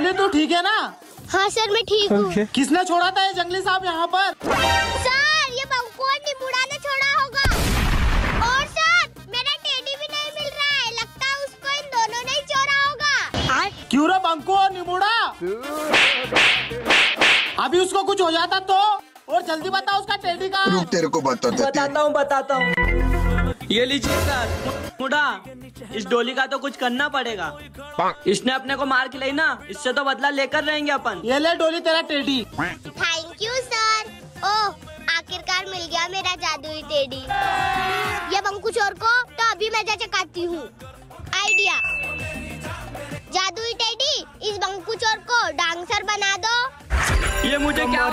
डोली तू ठीक है ना? हाँ सर मैं ठीक हूँ। okay. किसने छोड़ा था ये जंगली साहब यहाँ पर? सर ये बंकू और निबुड़ा ने छोड़ा होगा। और सर मेरा टेडी भी नहीं मिल रहा है। लगता है उसको इन दोनों ने ही चोरा होगा। क्यों रे बंकू और निमुड़ा? अभी उसको कुछ हो जाता तो? और जल्दी बताओ उसका टेडी का तेरे को बताते हैं। बताता हूँ बताता हूँ। ये लीजिए सर मुड़ा इस डोली का तो कुछ करना पड़ेगा। इसने अपने को मार खिलाई ना इससे तो बदला लेकर रहेंगे अपन। ये ले डोली तेरा teddy. Thank you sir oh आखिरकार मिल गया मेरा जादुई टेडी। ये बंकू चोर को तो अभी मैं जा चकाती हूँ। आइडिया जादुई टेडी इस बंकू चोर को डांसर बना दो। ये मुझे क्या?